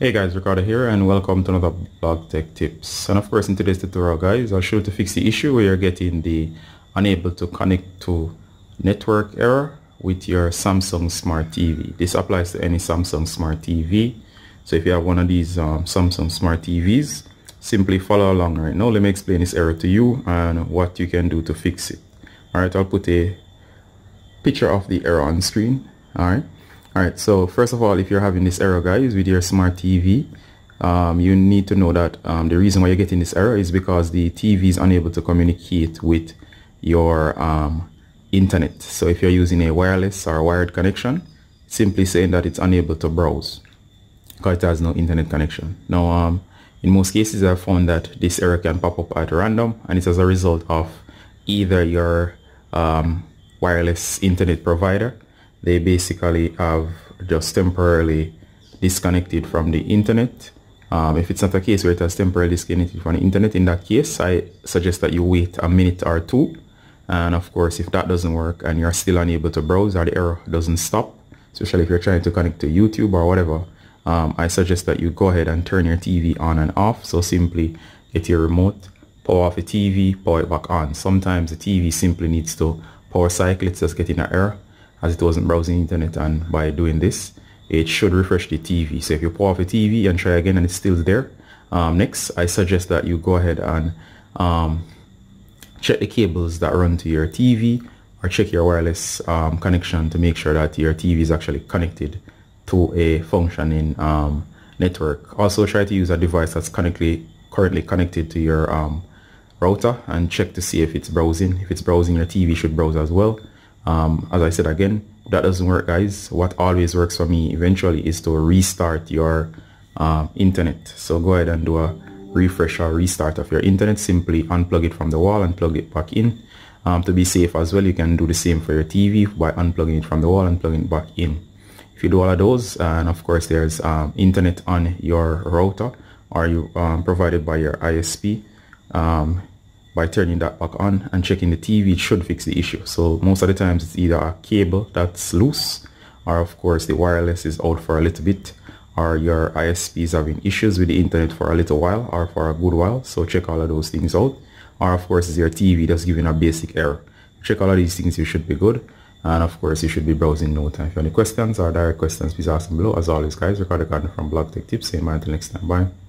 Hey guys, Ricardo here and welcome to another Blog Tech Tips. And of course in today's tutorial guys, I'll show you to fix the issue where you're getting the unable to connect to network error with your Samsung Smart TV. This applies to any Samsung Smart TV. So if you have one of these um, Samsung Smart TVs, simply follow along right now. Let me explain this error to you and what you can do to fix it. Alright, I'll put a picture of the error on screen. Alright. Alright, so first of all, if you're having this error guys with your smart TV, um, you need to know that um, the reason why you're getting this error is because the TV is unable to communicate with your um, internet. So if you're using a wireless or a wired connection, simply saying that it's unable to browse because it has no internet connection. Now, um, in most cases, I've found that this error can pop up at random and it's as a result of either your um, wireless internet provider they basically have just temporarily disconnected from the internet. Um, if it's not a case where it has temporarily disconnected from the internet, in that case, I suggest that you wait a minute or two. And of course, if that doesn't work and you're still unable to browse or the error doesn't stop, especially if you're trying to connect to YouTube or whatever, um, I suggest that you go ahead and turn your TV on and off. So simply get your remote, power off the TV, power it back on. Sometimes the TV simply needs to power cycle, it's just getting an error as it wasn't browsing internet and by doing this it should refresh the TV so if you pull off the TV and try again and it's still there um, next I suggest that you go ahead and um, check the cables that run to your TV or check your wireless um, connection to make sure that your TV is actually connected to a functioning um, network. Also try to use a device that's currently currently connected to your um, router and check to see if it's browsing. If it's browsing your TV should browse as well um, as I said again, that doesn't work guys. What always works for me eventually is to restart your uh, internet. So go ahead and do a refresh or restart of your internet. Simply unplug it from the wall and plug it back in. Um, to be safe as well, you can do the same for your TV by unplugging it from the wall and plugging it back in. If you do all of those, and of course there's um, internet on your router or you um, provided by your ISP, um, by turning that back on and checking the TV it should fix the issue. So most of the times it's either a cable that's loose or of course the wireless is out for a little bit or your ISP is having issues with the internet for a little while or for a good while. So check all of those things out. Or of course is your TV just giving a basic error. Check all of these things you should be good. And of course you should be browsing no time. If you have any questions or direct questions please ask them below. As always guys Ricardo Gardener from Blog Tech Tips. Bye until next time. Bye